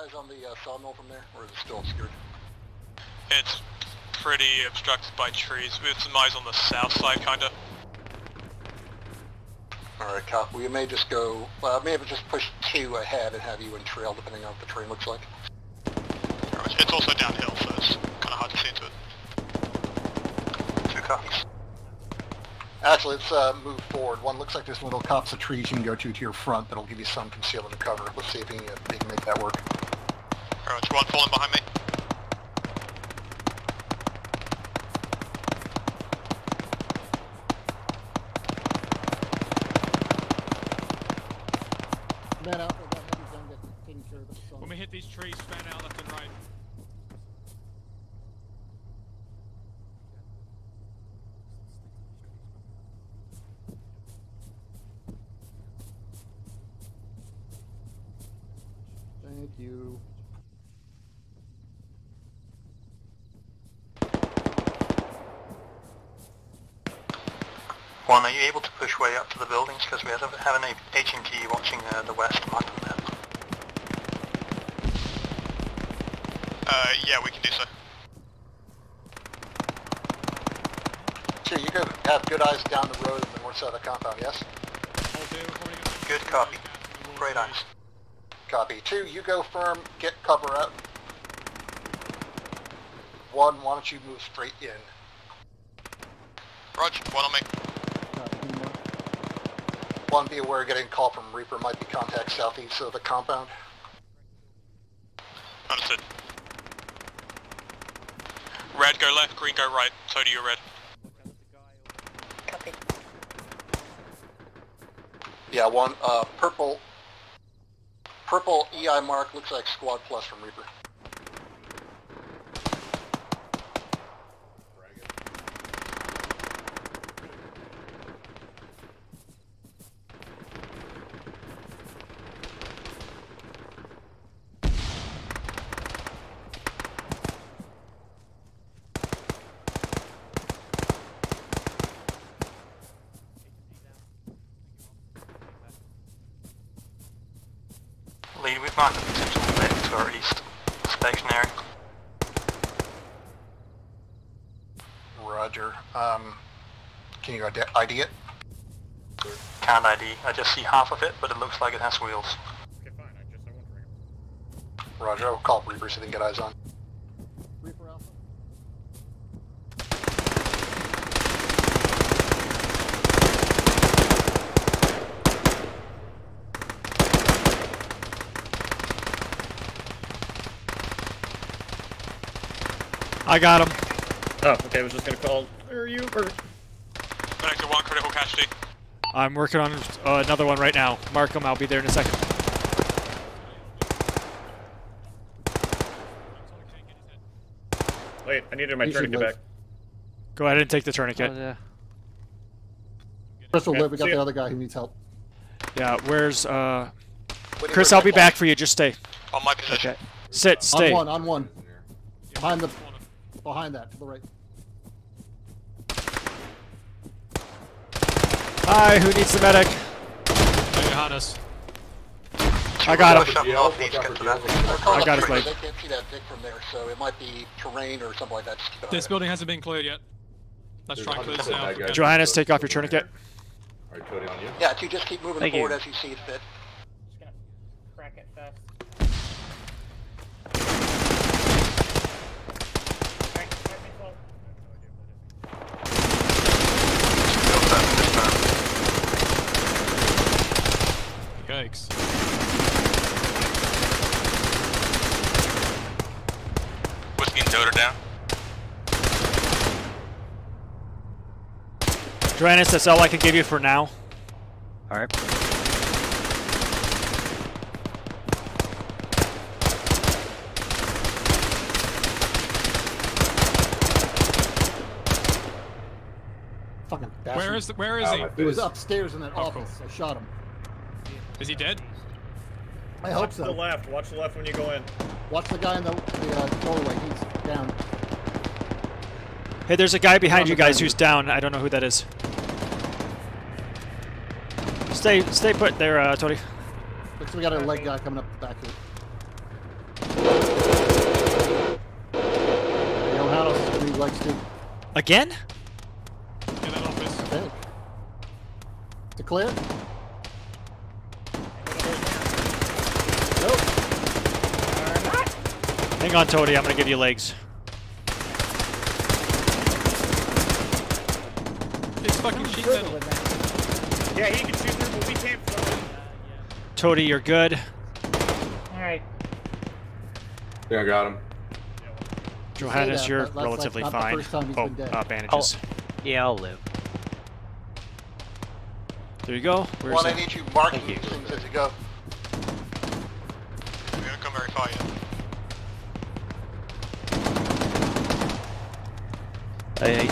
eyes on the uh, sawmill from there, or is it still obscured? It's pretty obstructed by trees. We have some eyes on the south side, kinda. Alright, cop. We may just go, well, I maybe just push two ahead and have you in trail, depending on what the terrain looks like. It's also downhill, so it's kinda hard to see into it. Two copies. Actually, let's uh, move forward. One looks like there's little copse of trees you can go to to your front that'll give you some concealment and cover. Let's see if we can, uh, we can make that work. Alright, one falling behind me. Man out, that heavy gun gets taken care of the sun. When we hit these trees, fan out left and right. Thank you. One, are you able to push way up to the buildings? Because we have, have an HMG watching uh, the west mark on map. Uh, yeah, we can do so. Sure, you go have good eyes down the road on the north side of the compound, yes? All day Good copy. Great eyes. Copy. Two, you go firm, get cover up. One, why don't you move straight in? Roger, one on me. One, be aware getting a call from Reaper might be contact southeast of the compound. Understood. Red, go left, green, go right. So do you, red. Copy. Yeah, one, uh, purple, purple EI mark looks like squad plus from Reaper. Lead, we've marked a potential threat to our east. Stationary. Roger. Um, can you ID ID it? Can't ID. I just see half of it, but it looks like it has wheels. Okay, fine. I just I won't bring it. Roger, I'll call Reaper so they can get eyes on. Reaper Alpha. I got him. Oh, okay. I was just gonna call. Where are you? Or... Connector one, critical casualty. I'm working on uh, another one right now. Mark him. I'll be there in a second. Wait, I needed my He should tourniquet back. Go ahead and take the tourniquet. yeah. Chris will Okay, live. We got see the ya. other guy who needs help. Yeah. Where's uh? Whitney, Chris, I'll be back for you. Just stay. On my position. Okay. Sit. Stay. On one, on one. Behind the, behind that, to the right. Hi. Who needs the medic? Johannes. I got him. Push up northeast, get to that. I got his leg. They can't see that dick from there, so it might be terrain or something like that. Just keep an eye This building hasn't been cleared yet. Let's try and clear this now. Johannes, take off your tourniquet. Alright, Cody, on you. Yeah, to just keep moving Thank forward you. as you see fit. Just gonna crack it fast. Crack, crack me slow. Yikes. Whiskey and Doter down. Johannes, that's all I can give you for now. All right. Fucking Where bastard. is the, where is Ow, he? my He was upstairs in that Oh, office. I shot him. Is he dead? I Watch hope so. Watch the left. Watch the left when you go in. Watch the guy in the, the uh, doorway. He's down. Hey, there's a guy behind you guys who's down. I don't know who that is. Stay, stay put there, uh, Tony. Looks like we got a leg guy coming up the back here. Yo, how else do like to. Again? Get that office. Okay. Declare. Hang on, Toady. I'm gonna give you legs. It's fucking sheet metal. Yeah, he can shoot through, but we can't throw it. Toady, you're good. Alright. Yeah, I got him. Johannes, that, you're but that's, like, relatively fine. first time he's oh, been dead. uh, bandages. Yeah, I'll live. There you go. Where's One, I it? need you marking Thank you. these things as you go. IH.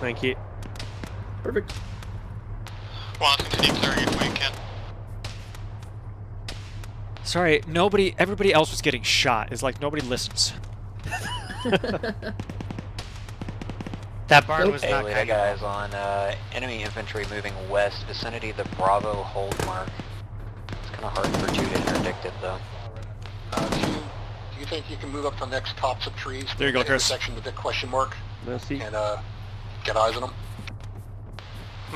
Thank you. Perfect. Well, let's continue clearing if we can. Sorry, nobody. Everybody else was getting shot. It's like nobody listens. That barn was Hey, not Lita kind guys, on uh, enemy infantry moving west, vicinity of the Bravo hold mark. It's kind of hard for two to interdict it though. Uh, do, you, do you think you can move up to the next tops of trees? There you go, that Chris. Section with the question mark Merci. and uh, get eyes on them.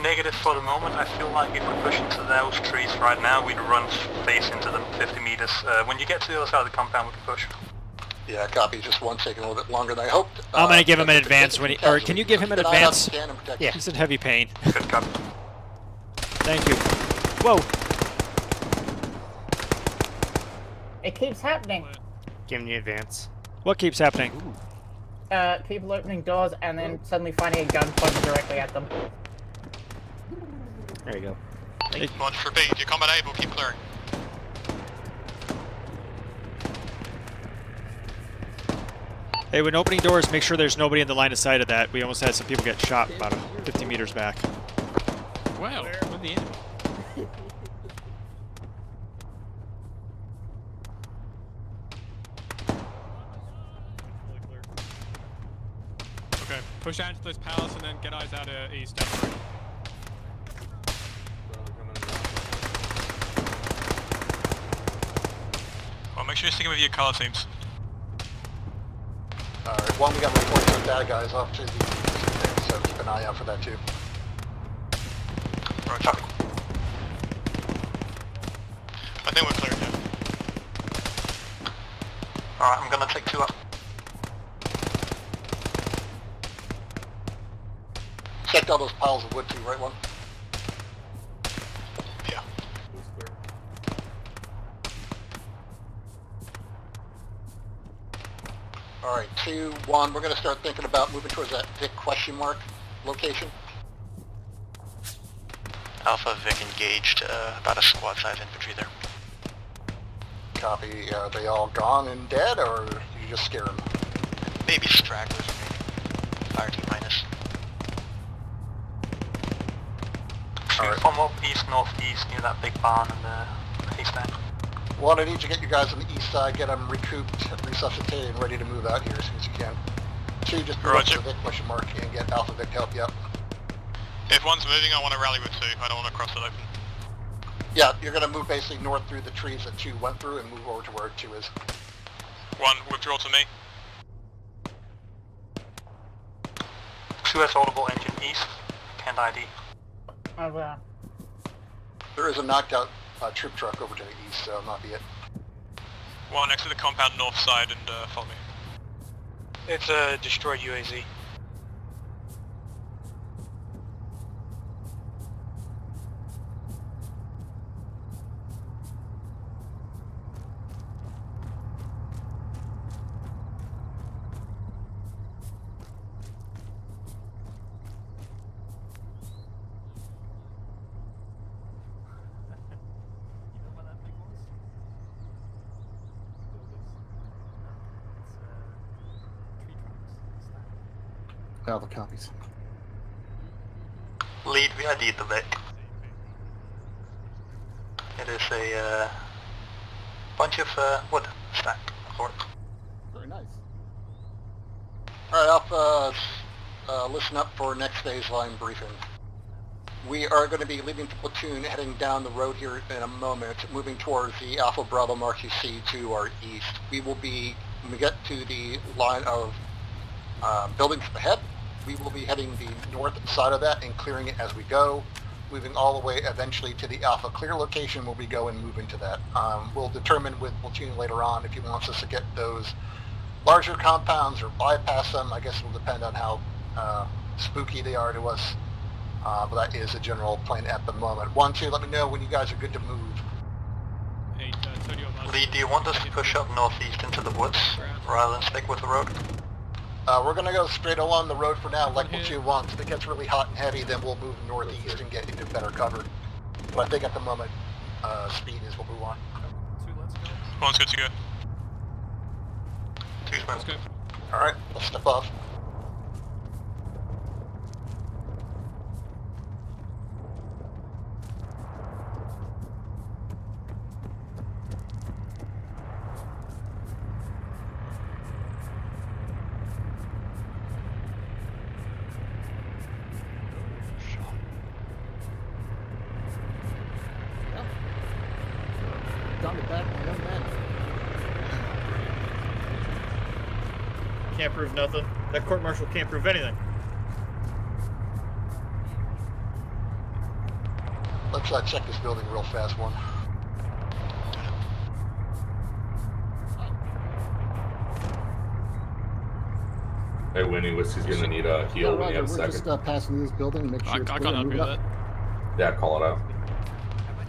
Negative for the moment. I feel like if we push into those trees right now, we'd run face into them 50 meters. Uh, when you get to the other side of the compound, we can push. Yeah, copy. Just one taking a little bit longer than I hoped. I'm gonna Uh, give him an advance when he- or can you give him an keep eye out, advance? scan and protect. Yeah. He's in heavy pain. Good copy. Thank you. Whoa. It keeps happening. Giving you advance. What keeps happening? Uh, people opening doors and then suddenly finding a gun pointed directly at them. There you go. Launch for B. If you're combat able, keep clearing. Hey, when opening doors, make sure there's nobody in the line of sight of that. We almost had some people get shot about 50 meters back. Wow. With the enemy. Push out into this palace and then get eyes out uh, east. Down the road. Well, make sure you're sticking with your color teams. Alright, one, we got reports of bad guys off to the east, so keep an eye out for that too. Roger. I think we're clear now. Alright, I'm gonna take two up. Checked all those piles of wood too, right one? Yeah. Alright, two, one, we're gonna start thinking about moving towards that Vic question mark location. Alpha Vic engaged, uh, about a squad size infantry there. Copy, are they all gone and dead, or you just scare them? Maybe stragglers remaining. Fire team minus. Alright. From up east northeast near that big barn and the east haystack. One, I need to get you guys on the east side, get them recouped, resuscitated, and ready to move out here as soon as you can. Two, just move up to the Vic question mark and get Alpha Vic to help you out. If one's moving, I want to rally with two. I don't want to cross it open. Yeah, you're gonna move basically north through the trees that two went through and move over to where two is. One, withdraw to me. Two S audible engine east. Can't ID. Over. There is a knocked out uh, troop truck over to the east, so might be it. One next to the compound north side and uh, follow me. It's a destroyed UAZ. Alpha copies. Lead VID the Vic. It is a uh, bunch of uh, wood stack for it. Very nice. Alright, Alpha, uh, listen up for next day's line briefing. We are going to be leaving the platoon heading down the road here in a moment, moving towards the Alpha Bravo Mark you see to our east. We will be, when we get to the line of uh, buildings ahead. We will be heading the north side of that and clearing it as we go, moving all the way eventually to the Alpha Clear location where we go and move into that. Um, we'll determine with Platoon later on if he wants us to get those larger compounds or bypass them. I guess it will depend on how uh, spooky they are to us. Uh, but that is a general plan at the moment. One, two, let me know when you guys are good to move. Hey, uh, Tony, on Lee, do you want us to push up northeast into the woods rather than stick with the road? Uh, we're gonna go straight along the road for now, like One what here. you want. If it gets really hot and heavy, then we'll move northeast and get into better cover. But I think at the moment, uh, speed is what we want. One's good to go. Two's Let's go. All right, let's step off. Done it back, young man. Can't prove nothing. That court martial can't prove anything. Let's uh, check this building real fast, one. Hey, Winnie, Whiskey's gonna need a Yeah, heal when Roger, you have a we're second. just uh, passing this building and make sure I, I it's can't clear. help Move you with up. Yeah, call it out.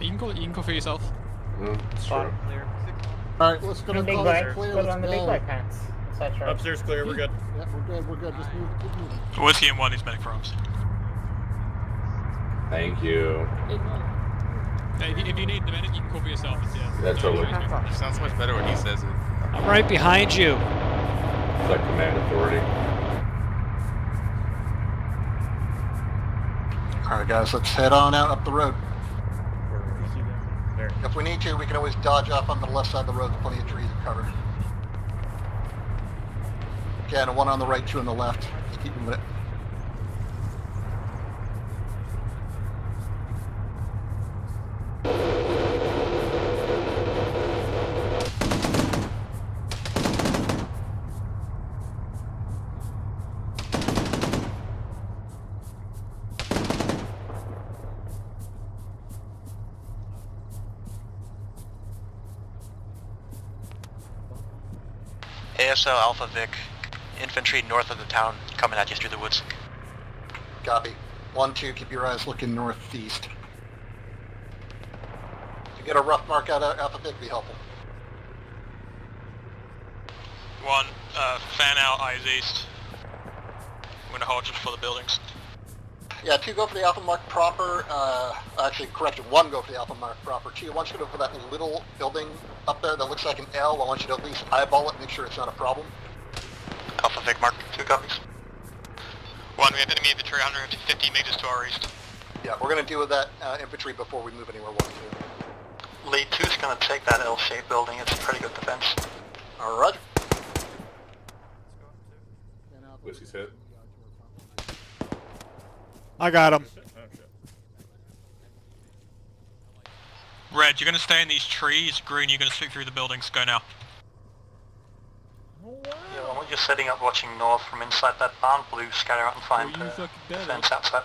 You can call, you can call for yourself. Mm, it's Spot true. clear. All right, let's go to big call clear. put Let's on the big go. bike pants, etc. Upstairs clear, we're good. Yeah, we're good. We're good. Just move. Keep moving. Whiskey and one is medic us? Thank you. Hey, if, you, if you need the medic, you can call for yourself. It's, yeah. Yeah, totally. It sounds much better when he says it. I'm right behind you. It's like command authority. All right, guys, let's head on out up the road. There. If we need to, we can always dodge off on the left side of the road. There's plenty of trees to cover. Again, one on the right, two on the left. Just keep moving it. ASO Alpha Vic, infantry north of the town coming at you through the woods. Copy. One, two, keep your eyes looking northeast. If you get a rough mark out of Alpha Vic, be helpful. One, uh, fan out, eyes east. I'm gonna hold just for the buildings. Yeah, two go for the alpha mark proper. Uh, actually, correction, one go for the alpha mark proper. Two, I want you to go for that little building up there that looks like an L. I want you to at least eyeball it, make sure it's not a problem. Alpha Vic Mark. Two copies. One, we have enemy infantry 150 meters to our east. Yeah, we're going to deal with that uh, infantry before we move anywhere. One, two. Lead 2's gonna take that L-shaped building, it's a pretty good defense. All right. Whiskey's hit. I got him. Red, you're gonna stay in these trees. Green, you're gonna sweep through the buildings. Go now. Yeah, well, you're setting up watching north from inside that barn. Blue, scatter out and find you fucking fence outside.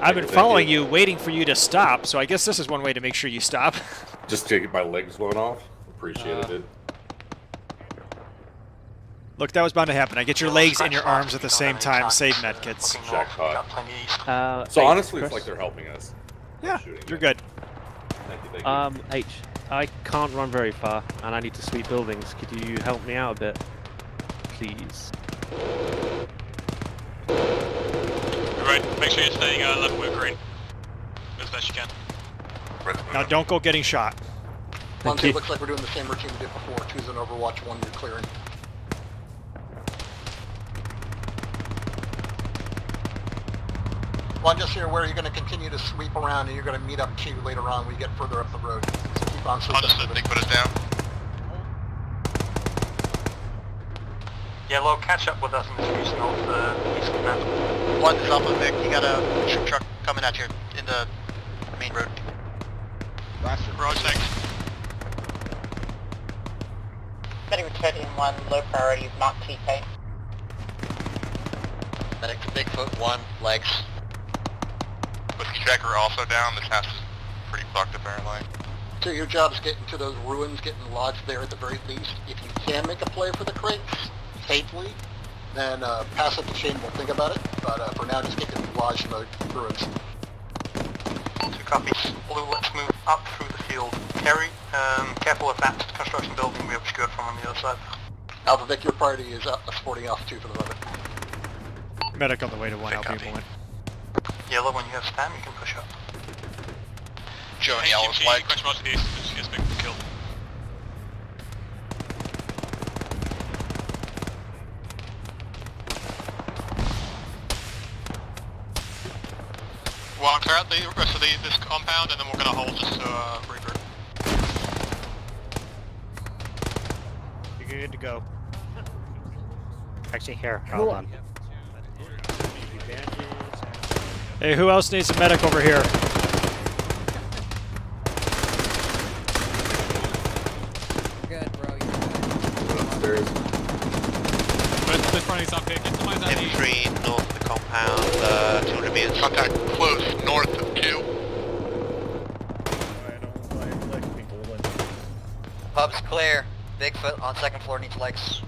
I've been following you. you, waiting for you to stop, so I guess this is one way to make sure you stop. Just to get my legs blown off. Appreciate Uh, it, dude. Look, that was bound to happen. I get your legs and your arms at the same don't have any time. Save targets, medkits. Jackpot. got plenty east. Uh, So honestly, it's like they're helping us. Yeah, you're good. Thank you, you. Um, H, I can't run very far, and I need to sweep buildings. Could you help me out a bit, please? Right, make sure you're staying uh, level with green. As best you can. Now don't go getting shot. One, two, looks like we're doing the same routine we did before. Two's an Overwatch, one you're clearing. One, just so you're aware, you're going to continue to sweep around and you're going to meet up two later on when you get further up the road. So keep on sweeping. and moving. put us down. Yeah, well, catch up with us in the trees north, uh, east of that. One is Alpha Vic, you got a troop truck coming at you in the main road. Roger, thanks. heading with 30 and 1, low priority, not TK. Medic to Bigfoot, one, legs. Whiskey Checker also down. This house is pretty fucked apparently. So your job is getting to those ruins, getting lodged there at the very least. If you can make a play for the crates safely, then uh, pass it to Shane. We'll think about it. But uh, for now, just get them lodged in the ruins. Two copies. Blue, let's move up through the field. Kerry, um, careful of that construction building we obscured from on the other side. Alpha Vic, your party is uh, sporting off two for the moment. Medic on the way to one Okay, LP copy. one. Yellow, when you have spam, you can push up. Joe and Hey, Yellow's GMG, like, question mark to the east. She has been killed. well, clear out the rest of the, this compound and then we're gonna hold this to uh, regroup. You're good to go. Actually, here, Cool. hold on. Hey, who else needs a medic over here? Good, bro. Upstairs. This, this running up here. Get somebody that needs. Infantry north of the compound, uh, 200 meters. Contact close north of 2. Pub's clear. Bigfoot on second floor needs legs.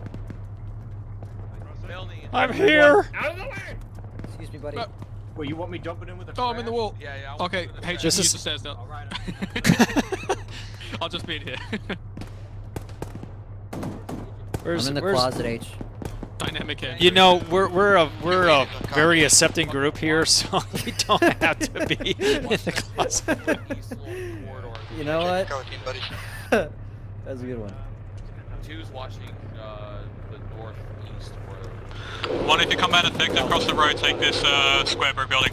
I'm here. Out of the way! Excuse me, buddy. Uh, Well, you want me jumping in with a Oh, I'm in the wall. Yeah, yeah. Okay, want hey, This just use the stairs now. I'll just be in here. Where's, in where's, closet, H. Dynamic end. You know, we're we're a we're a very accepting group here, so we don't have to be in the closet. You know what? Go with you, buddy. That's a good one. Two's watching uh, the northeast or One, if you come out effective across the road, take this uh, square brick building.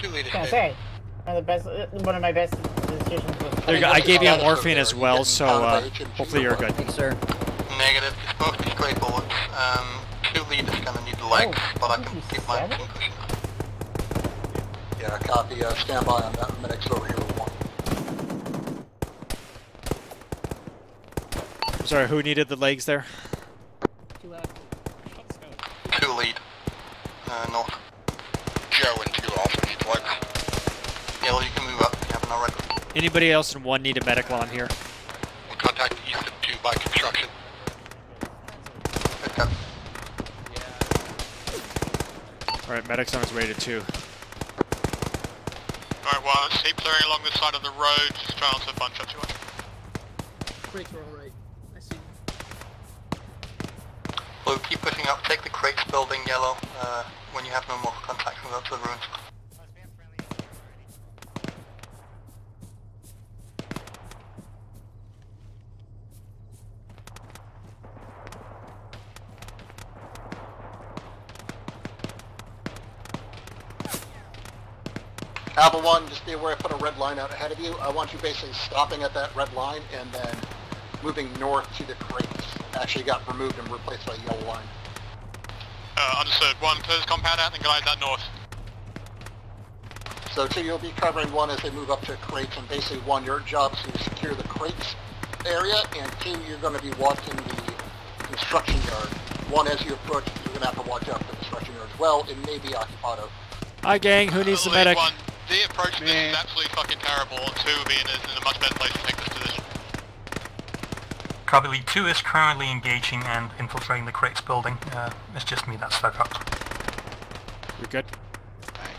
Two leaders. Can I say? One of the best, uh, one of my best decisions was... There you go. I gave you a morphine as well, so uh, hopefully you're good. Thank you, sir. Negative. It's both these great bullets. Um, two leaders gonna need legs, Oh, but I can thank keep my seven? team pushing. Yeah, copy. Uh, stand by on that. Medics over here with one. Sorry, who needed the legs there? Two lead. Uh, north. Joe and 2 also need legs. Yellow, you can move up if you haven't already. Anybody else in one need a medic while I'm here? We'll contact east of 2 by construction. Good copy. All right, medic's on his way to two. Alright, well, let's keep clearing along this side of the road, just try not to bunch up too much. Brakes are all right. I see. Blue, keep pushing up. Take the crates building, yellow, uh, when you have no more contacts and go to the ruins. Alpha 1, just be aware I put a red line out ahead of you. I want you basically stopping at that red line and then moving north to the crates. Actually got removed and replaced by a yellow line. Uh, understood. 1, clear this compound out and glide that north. So two, you'll be covering one as they move up to crates, and basically one, your job is to secure the crates area, and two, you're going to be watching the construction yard. One, as you approach, you're going to have to watch out for the construction yard as well. It may be occupado. Hi, gang. Who needs the Lead medic? 1, the approach to this is absolutely fucking terrible, and 2 being be in a, in a much better place to take this position. Copy lead 2 is currently engaging and infiltrating the crates building. Uh, it's just me that's stuck up. You're good.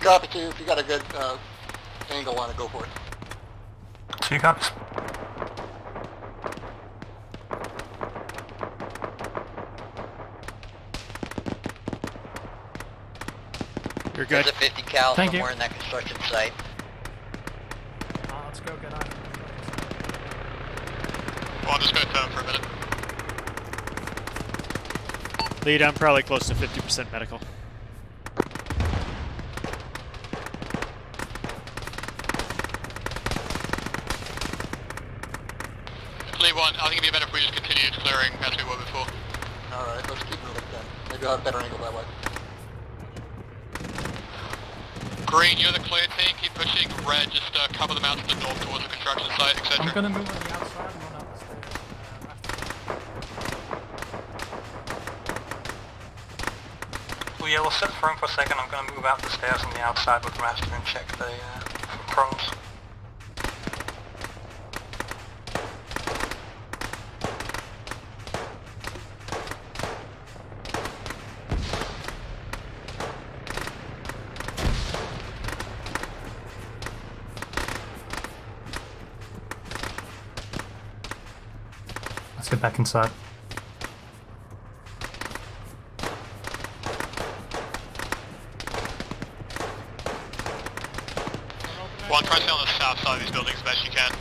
Copy two, if you got a good uh, angle on it, go for it. Two copies. You're good. There's a 50 cal Thank you. in that construction site. let's go get on. Well, I'm just going to turn for a minute. Lead, I'm probably close to 50% medical. Lead 1, I think it'd be better if we just continued clearing as we were before. Alright, let's keep moving then. Maybe I'll have a better angle that way. Green, you're the clear team, keep pushing. Red, just uh, cover them out to the north towards the construction site, etc. gonna move on the outside and run up the stairs. Set firm for a second. I'm going to move out the stairs on the outside with Master and check the uh, for. Let's get back inside. One, try to stay on the south side of these buildings as best you can.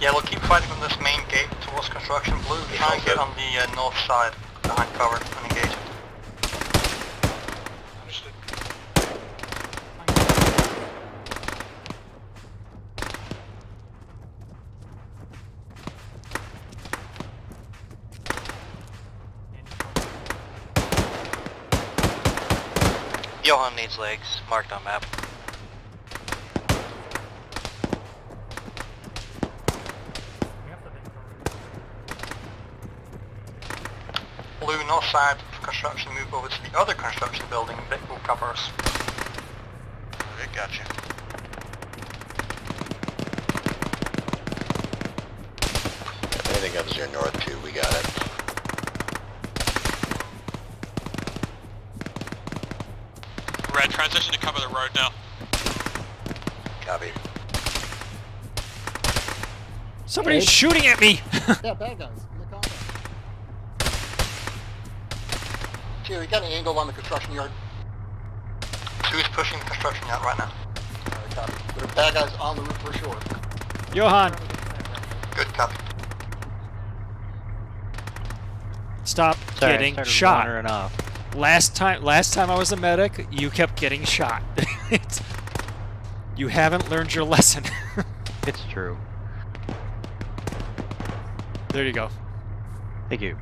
Yeah, we'll keep fighting on this main gate towards construction blue. Try and get on the uh, north side behind cover and engage it. Johan needs legs, marked on map. Blue north side of construction move over to the other construction building that will cover us. Okay, gotcha. If anything comes to your north too, we got it. Red, transition to cover the road now. Copy. Somebody's Hey. shooting at me! yeah, bad guys. In the compound. Here, we got an angle on the construction yard. Two is pushing the construction yard right now. Alright, copy. There are bad guys on the roof for sure. Johan, Good copy. stop Sorry, I getting started shot. off. Last time, last time I was a medic, you kept getting shot. You haven't learned your lesson. It's true. there you go. Thank you.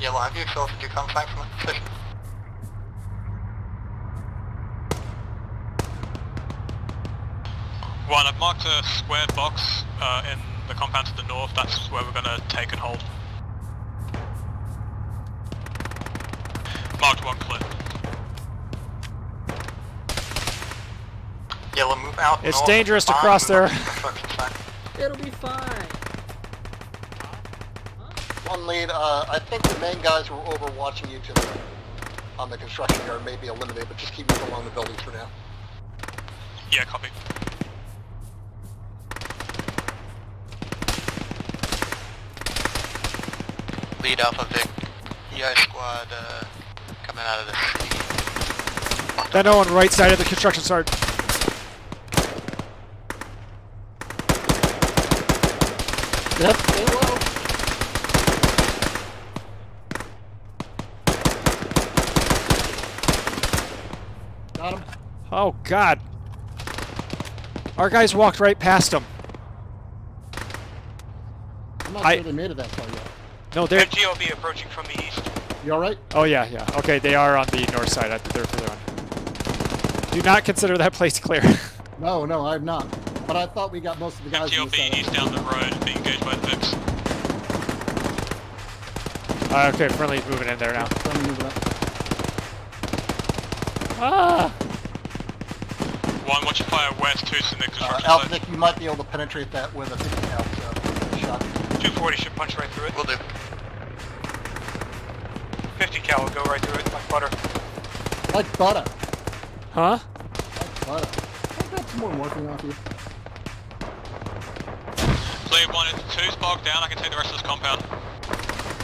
Yellow, have you exhausted your contact from that position? One, I've marked a square box uh, in the compound to the north. That's where we're going to take and hold. It's north dangerous to the cross there. move up to the construction site. It'll be fine. One lead, uh, I think the main guys who were overwatching you to the, on the construction yard may be eliminated, but just keep moving along the buildings for now. Yeah, copy. Lead Alpha Vic. EI squad uh, coming out of the city. That no on right side of the construction site. Yep. Got him. Oh God. Our guys walked right past him. I'm not I- sure they made it that far yet. No, they're. MGLB approaching from the east. You alright? Oh yeah, yeah. Okay, they are on the north side. I think they're further on. Do not consider that place clear. No, no, I'm not. But I thought we got most of the guys in the MGLB east down the road, being engaged by the Vics. Uh, okay, friendly's moving in there now. Trying to up. Ah! One, watch your fire west, two's in the Uh, Alpha site. You might be able to penetrate that with a 50 cal uh, shot. 240 should punch right through it. Will do. 50 cal will go right through it like butter. Like butter. Huh? Like butter. Can I grab some more morphine off you? Clear one, if two's bogged down, I can take the rest of this compound.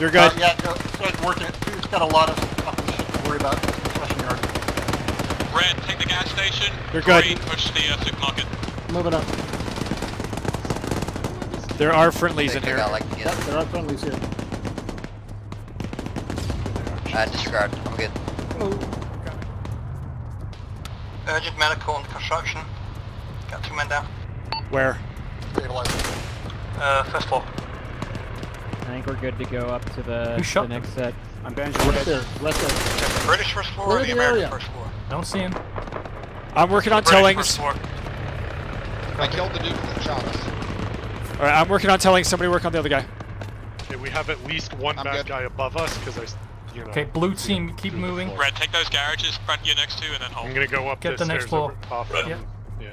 You're good. Uh, yeah, go, start working it. Dude's got a lot of fucking shit to worry about. Construction yard. Red, take the gas station. You're good. Green, push the uh, supermarket. Moving up. There are friendlies in Think I here. got like Yep, there are friendlies here. uh, disregard. I'm good. Urgent medical and construction. Got two men down. Where? Stabilizing. Uh, first floor. I think we're good to go up to the, the next set. I'm banishing Right there, right there. The British first floor Clear or the the American area. first floor? Don't see him. I'm working on British tellings. I killed the dude that shot us. All right, I'm working on telling. Somebody work on the other guy. Okay, we have at least one I'm bad good. guy above us because I, s- you know. Okay, blue team, keep moving. Red, take those garages, front you're next to, and then hold. I'm gonna go up Get the, the next stairs floor. over- off Right. them. Yeah.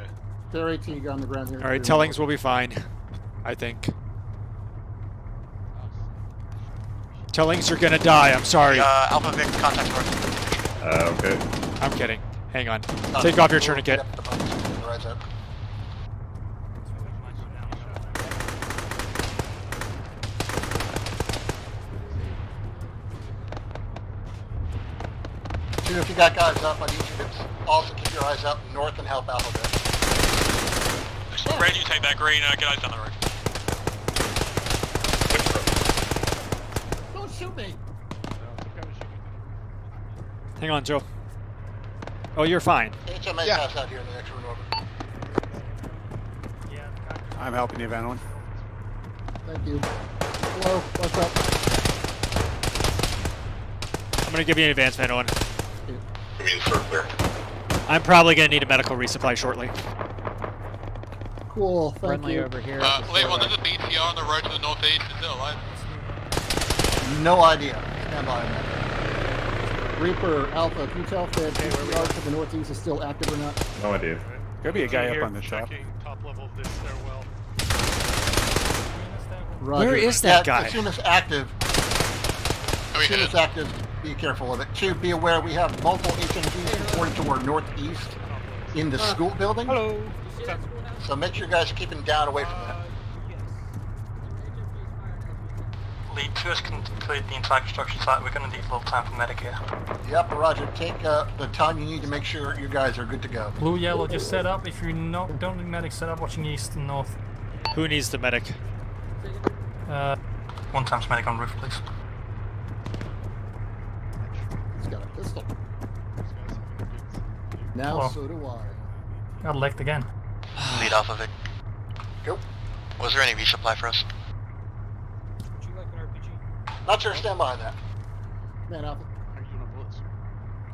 There 18 gun on the ground here. All right, tellings will be fine. I think. Tellings are gonna die. I'm sorry. Uh, Alpha Vic, contact source. Uh, okay. I'm kidding. Hang on. Take off your tourniquet. Right there. Two, if you got guys up, I need you to also keep your eyes out north and help Alpha Vic. Red, you take that green, uh, get eyes down the road. Don't shoot me! Hang on, Joe. Oh, you're fine. HMA Yeah. out here in the next room over. I'm helping you, Van Thank you. Hello, what's up? I'm gonna give you an advance, man. Owen. I mean, for where? I'm probably gonna need a medical resupply shortly. Cool, thank Friendly you. over here. Uh, Late one, there's a BTR on the road to the northeast. Is it alive? No idea. Stand by. Reaper, Alpha, can you tell if the BTR to the northeast is still active or not? No idea. Could be a guy up on the shop. checking top level of this stairwell. Roger. Where is that Yeah, guy? As soon as active, Are we as soon as active, be careful of it. Two, be aware we have multiple HMGs reporting to our northeast in the uh, school building. Hello. So make sure you guys are keeping down away from that. Lead to us complete the entire construction site. We're going to need a little time for medic here. Yep, Roger. Take uh, the time you need to make sure you guys are good to go. Blue, yellow, just set up. If you no, don't need medic, set up watching east and north. Who needs the medic? Uh, One times medic on roof, please. He's got a pistol. Now Hello. so do I. got elect again. Lead off of it. Go. Was there any resupply for us? Not sure. Stand by that. Man, Alpha.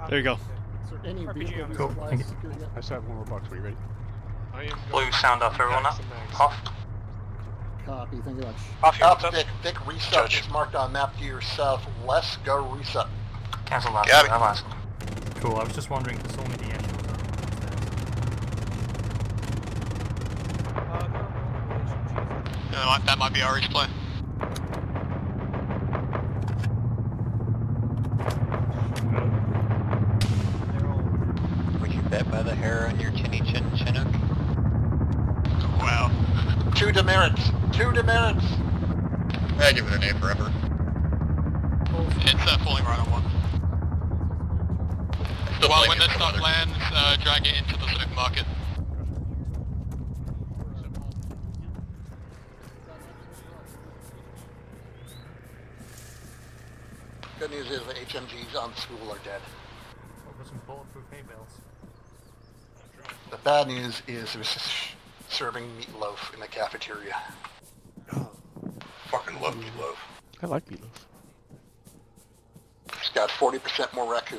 There you go. Is there any vehicle Cool, resupplies thank you. secured yet? I still have one more box. Are you ready? I am Blue sound off, everyone up. pack. Off. Copy. Thank you much. Off your Alpha up. Vic, Vic reset Judge. is marked on map to your southwest. Go reset. Cancel that. Got it. Last. Cool. I was just wondering if it's only the engine. Yeah, that might, that might be our resupply. Would you bet by the hair on your chinny chin chinook? Wow. Two demerits. Two demerits. I give it an A forever. It's uh, falling right on one. Still Well, when this stuff lands, uh, drag it into the supermarket. Good news is the HMGs on school are dead. Over some bulletproof hay bales. The bad news is there's serving meatloaf in the cafeteria. Fucking love meatloaf. I like meatloaf. It's got 40% more raccoon.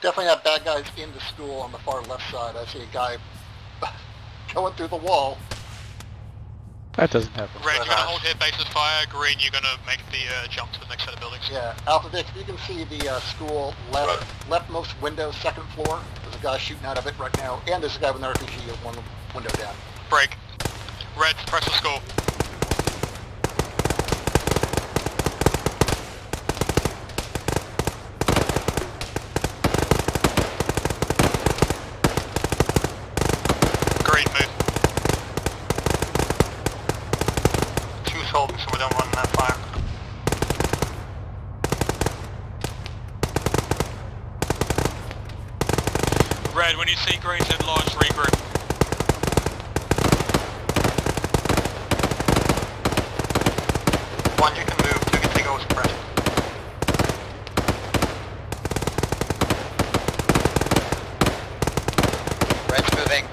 Definitely have bad guys in the school on the far left side. I see a guy going through the wall. That doesn't happen. Red, you're gonna hold here, bases fire. Green, you're gonna make the uh, jump to the next set of buildings. Yeah, Alpha Vic, you can see the uh, school left, leftmost window, second floor, there's a guy shooting out of it right now, and there's a guy with an RPG with one window down. Break. Red, press the school. Green, move. Two sold, so we don't run that fire. Red, when you see green's enlarged, regroup. One, you can move. Two can take over suppression. Red's moving.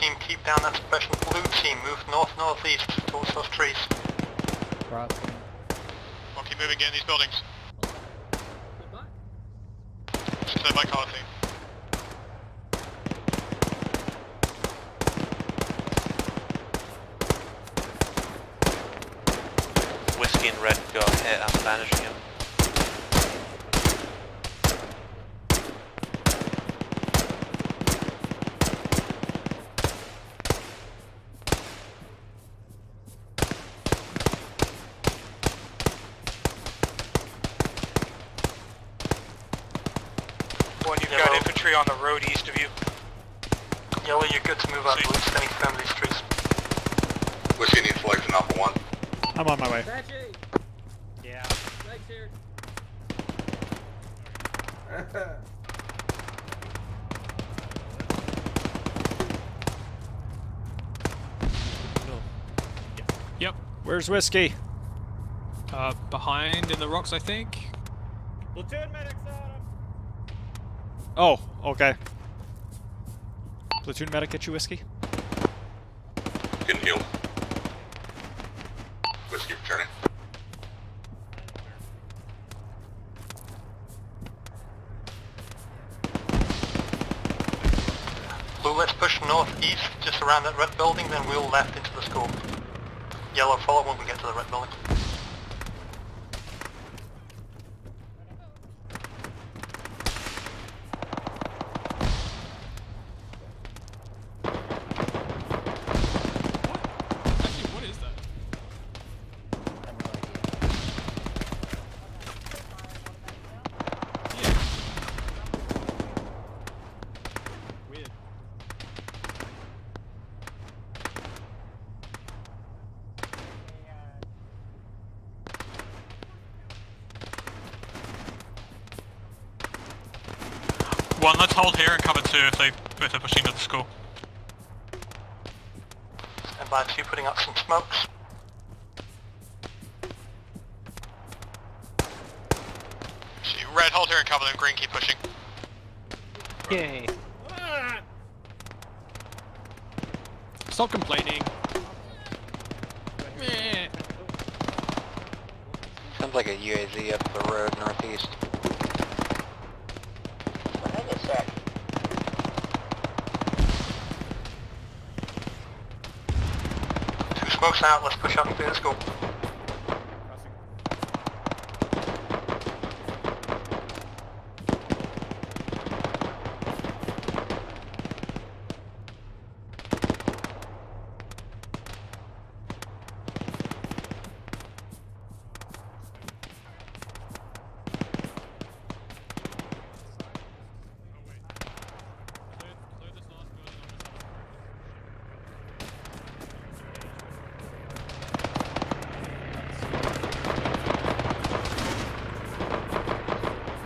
team, keep down that suppression. Blue team, move north-northeast towards those trees. Crossing. We'll keep moving in these buildings. Stay by car team. Whiskey and red, go ahead. I'm banishing him. One, you've got infantry on the road east of you. Yellow, you're good to move up. Blue, standing firm these trees. Whiskey needs flags in Alpha 1. I'm on my way. Yeah. Yep. Where's whiskey? Uh, behind in the rocks, I think. Platoon medics Oh, okay. Platoon medic get you whiskey? Getting healed. Whiskey returning. Blue, let's push northeast, just around that red building, then we'll left into the school. Yellow, follow when we get to the red building. Actually, what is that? Weird. One, let's hold and if they're pushing to the school. Stand by two, putting up some smokes. Smokes out, let's push up through the school.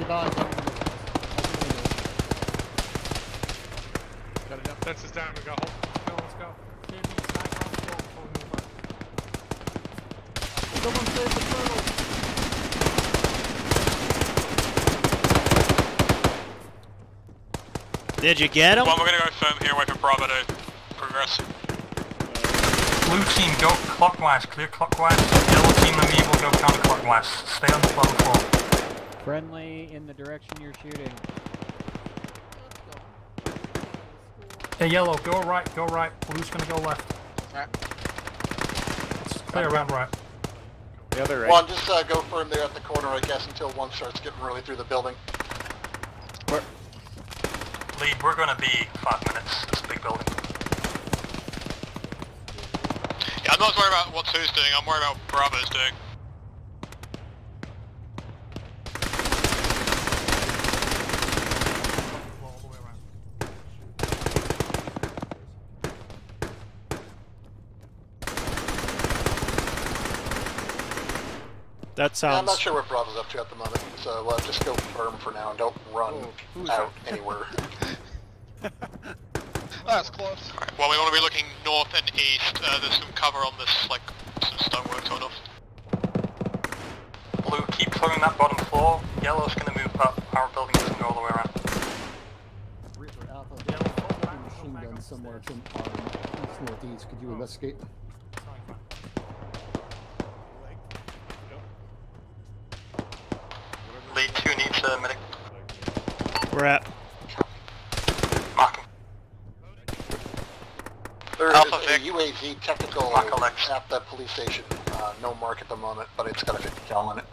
Got it down. Fence is down. We got hold. Go, let's go. Did you get him? One, we're gonna go firm here, wait for Bravo to progress. Blue team, go clockwise, clear clockwise. Yellow team and me will go counterclockwise. Stay on the floor floor. Friendly in the direction you're shooting. Hey, yellow, go right, go right. Blue's gonna go left. Clear around right. The other right. One, just uh, go firm there at the corner, I guess, until one starts getting really through the building. Lead, we're gonna be five minutes. It's a big building. Yeah, I'm not worried about what two's doing. I'm worried about what Bravo's doing. That Yeah, I'm not sure what Bravo's up to at the moment, so uh, just go firm for now and don't run who's out anywhere. That's close. Alright, well, we want to be looking north and east. Uh, there's some cover on this, like, some stonework sort of. Blue, keep clearing that bottom floor. Yellow's gonna move up. Our building doesn't go all the way around. Reaper Alpha, machine gun somewhere to east northeast. Could you investigate? Lead 2 needs a medic. We're at. Marking. There is Alpha a UAV technical at the police station. Uh, no mark at the moment, but it's got a 50 cal in it.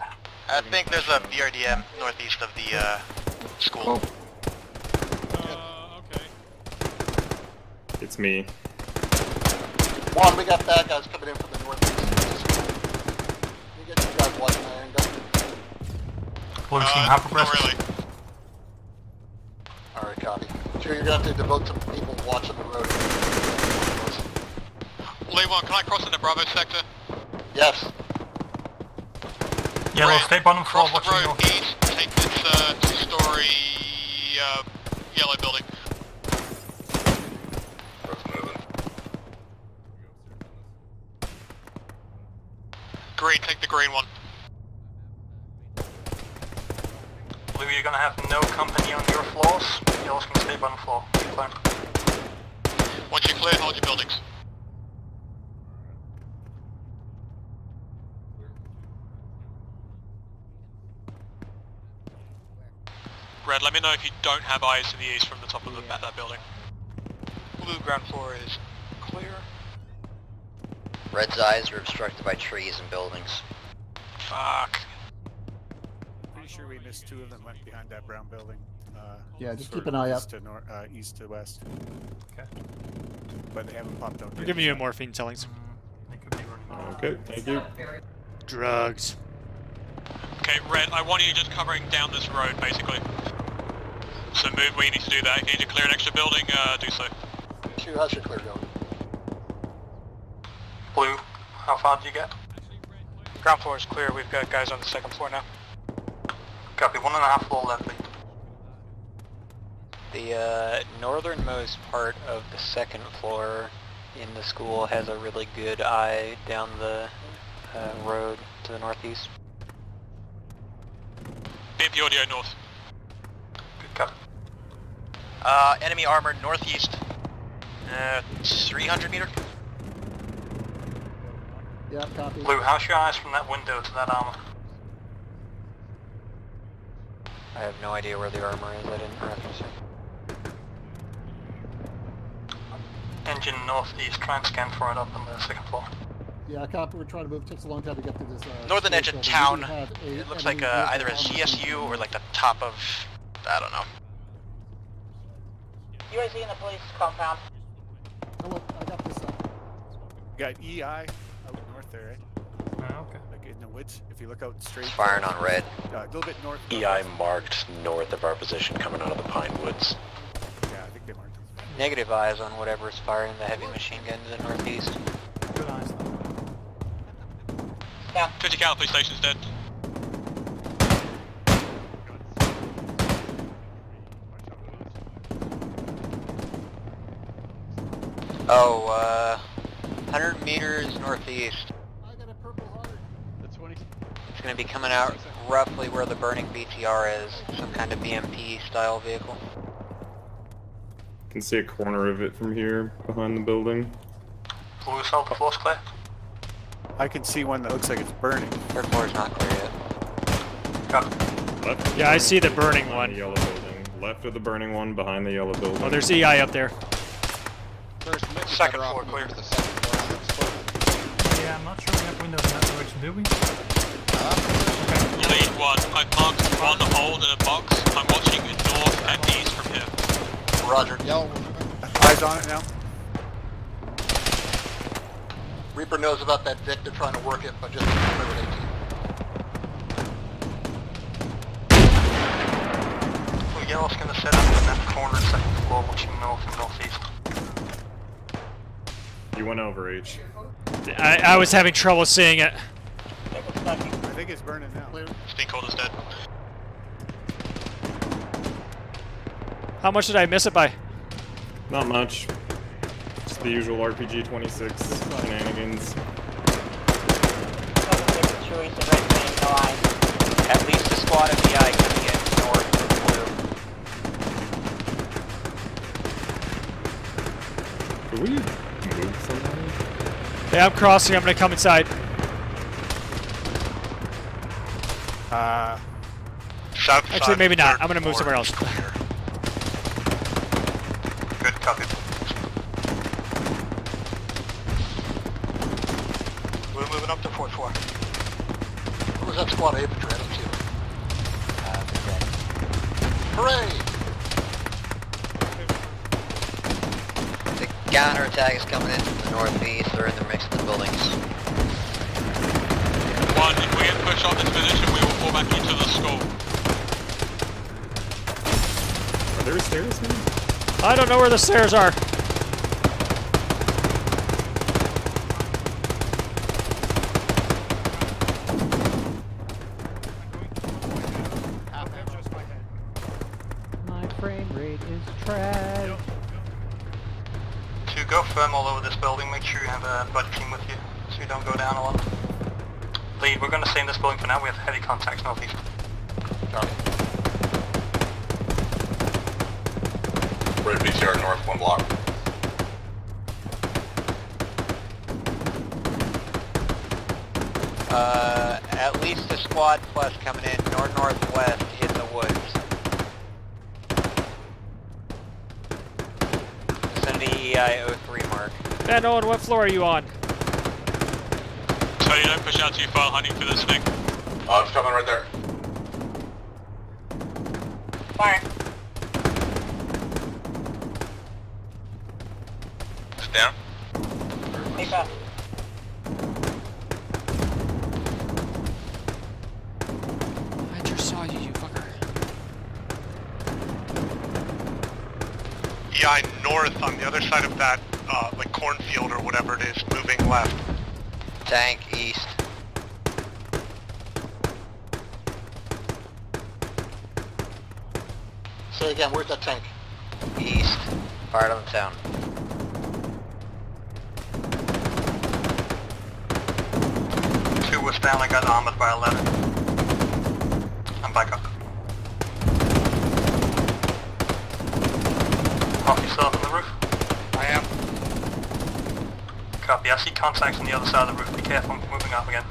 I think there's a BRDM northeast of the uh, school. It's me. Juan, we got bad guys coming in from the northeast. You get you guys watching my angle. Blue team, Uh, how progressive? Really. Alright, copy. Sure, you're gonna have to devote some people watching the road. Lee 1, can I cross into Bravo sector? Yes. Yellow, Red, stay bottom floor, cross the watching road your... east, take this uh, two-story uh, yellow building. Green, take the green one. Blue, you're gonna have no company on your floors. Yellow's gonna stay bottom floor. Keep clear. Once you're clear, hold your buildings. Red, let me know if you don't have eyes to the east from the top of the, that building. Blue ground floor is clear. Red's eyes are obstructed by trees and buildings. Fuck. Pretty sure we missed two of them went behind that brown building. Uh, Yeah, just keep an eye east out. To nor- uh, east to west. Okay. But they haven't popped out. I'm giving you morphine tellings. Okay, thank you. Drugs. Okay, Red, I want you just covering down this road, basically. So move where you need to do that. If you need to clear an extra building, uh, do so. Two, how's your clear going? Blue, how far do you get? Ground floor is clear. We've got guys on the second floor now. Copy, one and a half floor left, lead. The uh, northernmost part of the second floor in the school has a really good eye down the uh, road to the northeast. BMP audio north. Good copy. Uh, enemy armored northeast. Uh, 300 meter. Yeah, copy. Blue, how's your eyes from that window to that armor? I have no idea where the armor is. I didn't reference it. Engine northeast, try and scan for it up on the second floor. Yeah, copy. We're trying to move. takes a long time to get to this. Uh, Northern edge of building. Town. do have a It looks like uh, either a on the CSU or like the top of, I don't know. UAZ in the police compound. Oh, look, I got this. Uh, You got EI out north there, right? Oh, okay. Like in the woods. If you look out straight. Firing on red. Uh, a little bit north. EI marked north of our position coming out of the Pine Woods. Yeah, I think they marked. Negative eyes on whatever is firing the heavy machine gun to the northeast. Good eyes. Yeah. 50 cal police station's dead. Oh, uh, 100 meters northeast. The 20. It's going to be coming out roughly where the burning BTR is. Some kind of BMP style vehicle. Can see a corner of it from here behind the building. Blue, south the floor's clear. I can see one that looks like it's burning. Third floor's not clear yet. Copy. Left Yeah, I see the burning one. The yellow building. Left of the burning one, behind the yellow building. Oh, there's EI up there. Second floor clear. Yeah, I'm not sure we have windows in that direction, do we? Lead one. I've marked one hole in a box. I'm watching north and east from here. Roger. Yellow. Eyes on it now. Reaper knows about that Vic. They're trying to work it, but just clear with 18. Blue, yellow's gonna set up in that corner, second floor, watching north and northeast. You went over H. I, I was having trouble seeing it. I think it's burning now. Stinkhold is dead. How much did I miss it by? Not much. Just the usual RPG 26 shenanigans. At least a squad of EI coming in north from blue. we move somebody? Hey, I'm crossing. I'm gonna come inside. Uh, South Actually, side maybe not. I'm gonna move somewhere else. clear. Good copy. We're moving up to fourth floor. What was that squad infantry? I don't see it. Hooray! The counterattack is coming in from the northeast. They're the mix of the buildings. One, if we get pushed off this position, we will fall back into the school. Are there stairs here? I don't know where the stairs are. For now. We have heavy contacts northeast. Red BTR north, one block. Uh, at least a squad plus coming in north-northwest in the woods. Vicinity EI 03 mark. Van Owen, what floor are you on? So you don't push out too far hunting for this thing. It's coming right there. Fire. Say where's that tank? East. Part of the town. Two was down, I got armored by 11. I'm back up. Off yourself on the roof? I am. Copy, I see contacts on the other side of the roof. Be careful, I'm moving up again.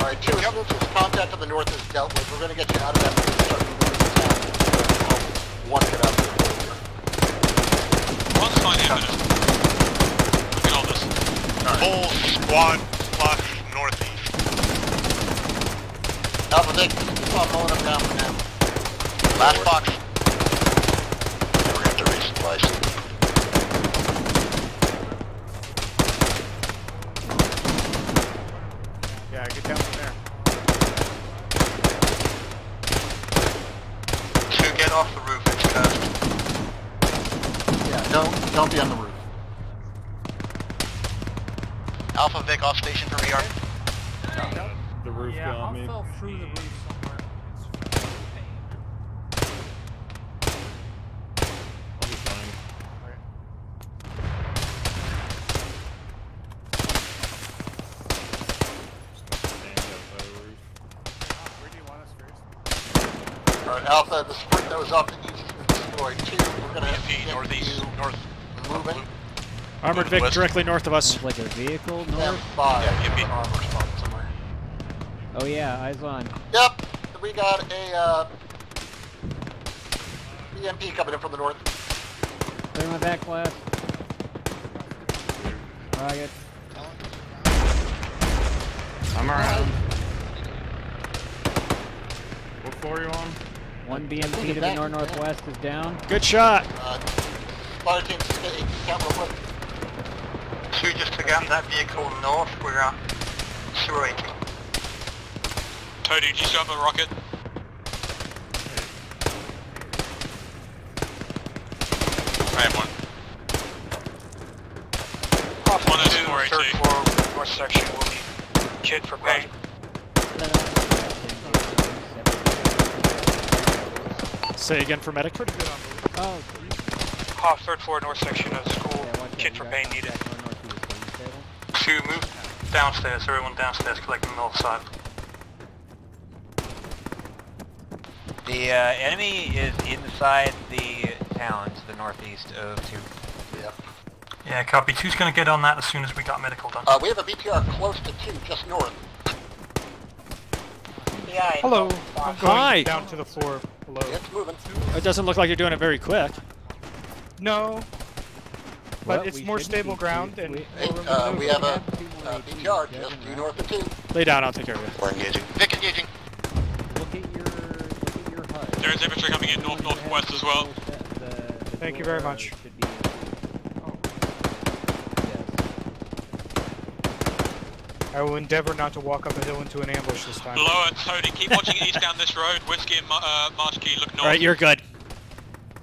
Alright, two, as soon as this contact to the north is dealt with, we're gonna get you out of that and start moving to town. One get out there. One's fine here, but Look at all this. Full squad plus northeast. Alpha Vic, keep on mowing them down for now. Last box. We're gonna have to resupply soon. yeah, get down from there. Two, get off the roof, it's cursed. Yeah, don't, don't be on the roof. Alpha Vic off station for VR. The roof Yeah, got I me. fell through the roof somewhere. I'll be fine. Stand outside the roof. Where do you want us first? Alright, Alpha, the sprint that was off the east has been destroyed. Two, we're gonna have to EMP get northeast, you north. moving. Armored Vic directly north of us. Like a vehicle north. by. Yeah, BMP. An armor spot somewhere. Oh yeah, eyes on. Yep, we got a, uh, BMP coming in from the north. Clear my back blast. Rocket. I'm around. What floor are you on? One BMP to the north northwest is down. Good shot. Uh, fire team, just get a count real quick. Two just took out that vehicle north, we're uh, at 280. Toady, did you shove a rocket? I have one. One is Two, 480. third floor, north section will be kit for paint. Say again for medic. Pretty Oh, Off third floor, north section of school, yeah, watch kit for pain paint got needed. contact on northeast, are you stable? Two, move downstairs, everyone downstairs collecting the north side. The uh, enemy is inside the town to the northeast of two. Yep. Yeah, copy. Two's gonna get on that as soon as we got medical done. Uh, we have a BTR close to two, just north. Yeah. Hello. I'm going Hi. down to the floor below. It's moving. It doesn't look like you're doing it very quick. No. Well, But it's more stable ground too- and we- Hey, uh, we have a two more uh, APs, just due north of two. Lay down, I'll take care of you. We're engaging. Vic engaging. Look at your, look at your HUD. There is infantry coming in north northwest as well. The- the Thank you very much. I will endeavor not to walk up a hill into an ambush this time. Lower, Tony, keep watching east down this road. Whiskey and Ma- uh, March Key, look north. Alright, you're good.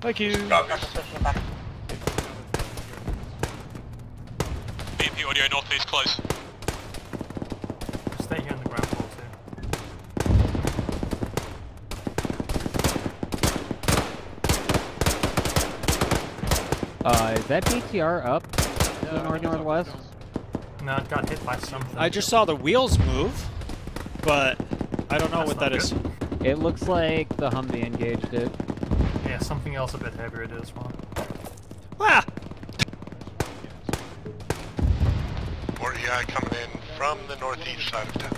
Thank you. BMP audio northeast close. Stay here on the ground floor too. Uh, is that BTR up to the north northwest? No, it got hit by something. I just saw the wheels move, but I don't know That's what not that is. good. It looks like the Humvee engaged it. Yeah, something else a bit heavier it is. Well, Ah! More EI coming in from the northeast side of town.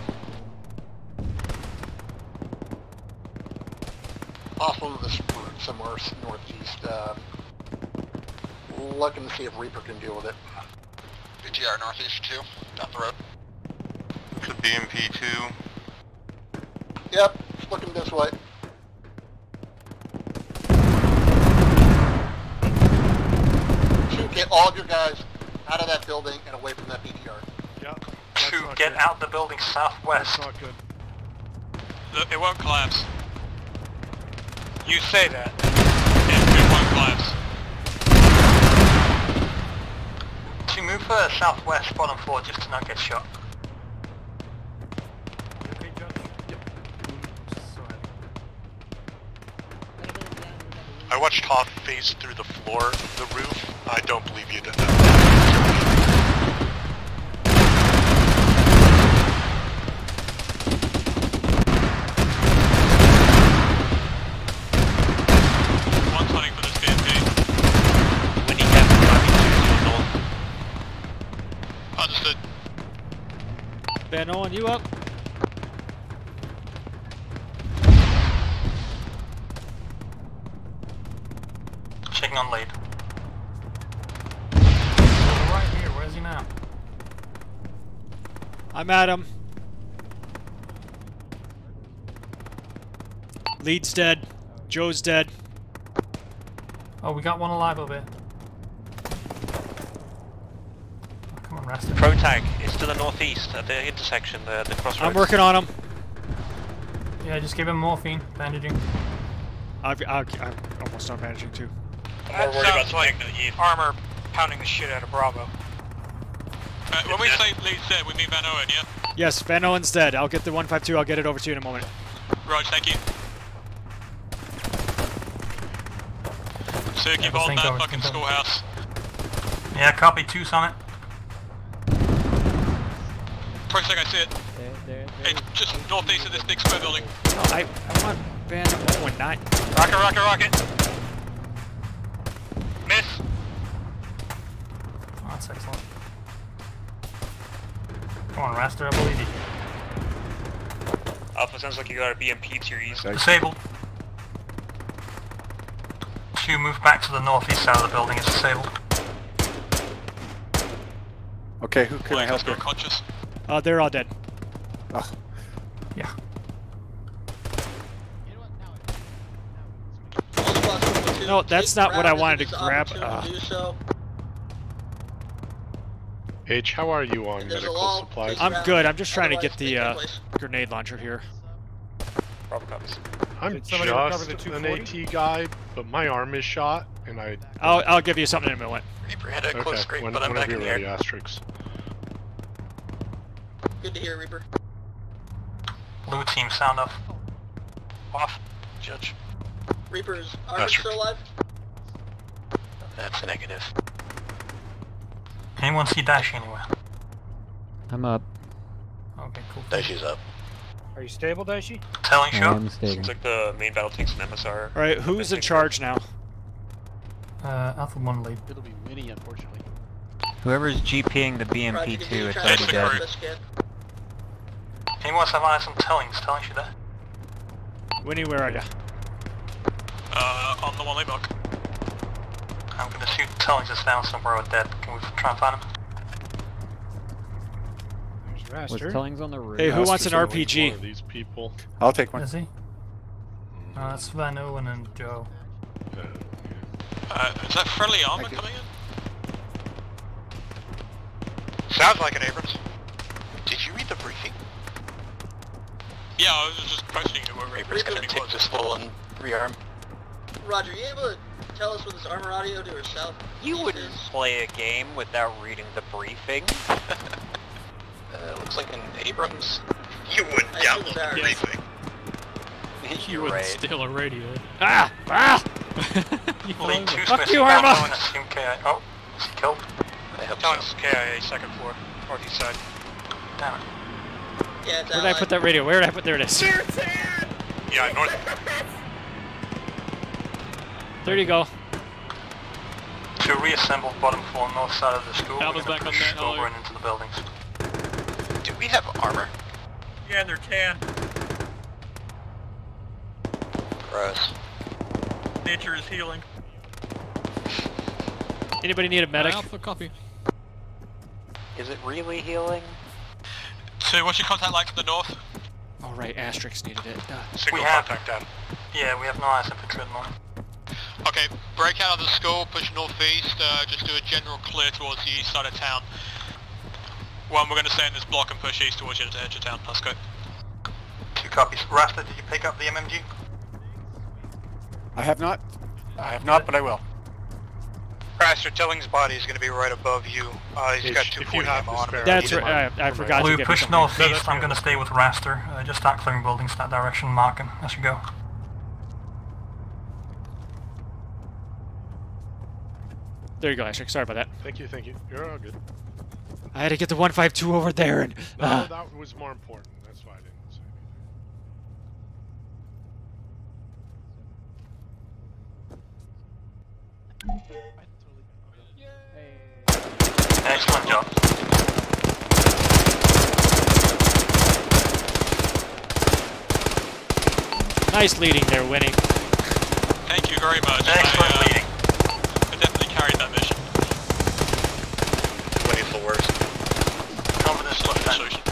Off on this route somewhere northeast. Uh, looking to see if Reaper can deal with it. BTR northeast two, down the road. The BMP two. Yep, it's looking this way. Two, get all of your guys out of that building and away from that BTR. Yep. two, get out the building southwest. Not good. Look, it won't collapse. You say that. Yeah, it won't collapse. To move further southwest, bottom floor, just to not get shot. You okay, Judge? Yep. Just so I- I watched Hoff phase through the floor, the roof. I don't believe you did that. One's hunting for this BMP. We need Captain Copy 2 to the north. Understood. Van Owen, you up? I'm at him. Lead's dead. Joe's dead. Oh, we got one alive over here. Oh, come on, Rasta. Pro tag is to the northeast at the intersection, the, the crossroads. I'm working on him. Yeah, just give him morphine, bandaging. I've, I've, I'm almost done managing too. That sounds like armor pounding the shit out of Bravo. Uh, when we say lead dead, we mean Van Owen, yeah? Yes, Van Owen's dead. I'll get the 152. I'll get it over to you in a moment. Raj, thank you. So keep Yeah, holding that of fucking think of it. schoolhouse. Yeah, copy, two on it. First thing I see it. There, there, It's just northeast of this big square building. No, I, I want Van Owen, not... Rocket, rocket, rocket. Come on, Raster, I believe you. Alpha sounds like you got a BMP to your east. Disabled. Two, move back to the northeast side of the building, it's disabled. Okay, who can I help you? Unconscious. Uh, they're all dead. Ugh. Yeah. No, that's not what I wanted to grab. Uh, H, how are you on medical supplies? I'm good. I'm just trying to get the uh, grenade launcher here. I'm Did somebody recover just an AT guy, but my arm is shot, and I... I'll, I'll give you something in a minute. Reaper had a Okay, close scrape, when- but I'm back in the air. Asterix. Good to hear, Reaper. Blue team, sound off. Off. Judge. Reaper, is Armin still alive? That's negative. Anyone see Dash anywhere? I'm up. Okay, cool. Daishi's up. Are you stable, Daishi? Telling I'm stable. Seems like the main battle takes an MSR. All right, who's in charge now? Uh, Alpha 1 lead. It'll be Winnie, unfortunately. Whoever's GPing the BMP2, it's already dead. Anyone else have eyes on Tellings? Tellings, you there? Winnie, where are you? Uh, on the one way book. I'm gonna shoot Tellings is down somewhere with that. Can we try and find him? Was Tellings on the roof? Hey, who wants an One of RPG? these people. I'll take one. Is he? No, that's Van Owen and Joe. Uh, is that friendly armor coming in? Sounds like an Abrams. Did you read the briefing? Yeah, I was just questioning whoever Reaper's gonna it take was. this full and rearm. Roger, you able to tell us where this armor audio to our south? You wouldn't play a game without reading the briefing. Uh, looks like an Abrams. You would I download it's ours. briefing. You You're wouldn't right. steal a radio. Ah! Ah! You Lee, two Fuck Smiths you, down, Arma. Tellings, assume KIA. Oh, is he killed? I hope Tellings so. KIA, second floor, northeast side. Damn it. Yeah, Where did I put that radio? Where did I put? There it is. Yeah, north. There you go. To reassemble bottom floor north side of the school, Alba's we're gonna on push that, over Ollie. and into the buildings. Do we have armor? Yeah, they're tan. Gross. Nature is healing. Anybody need a medic? Alpha copy. Is it really healing? So what's your contact like to the north? All right, Asterix needed it. Uh, Single We have- contact down. Yeah, we have no eyes infantry at the moment. Okay, break out of the school, push northeast, uh, just do a general clear towards the east side of town. One, we're going to stay in this block and push east towards the edge of town. Let's go. Two copies. Rasta, did you pick up the MMG? I have not. I have not, but I will. Craster, Telling's body is going to be right above you. Uh, he's If- got if you 240 have ammo on him. That's right. I, I forgot We to get push something. northeast. I'm gonna stay with Raster. Uh, just start clearing buildings in that direction, marking as you go. There you go, Asterix. Sorry about that. Thank you, thank you. You're all good. I had to get the 152 over there and. No, ah. that was more important. That's why I didn't say anything. Excellent job. Nice leading there, Winnie. Thank you very much. Excellent I, uh, leading carried that mission. Waiting for worse. Confidence.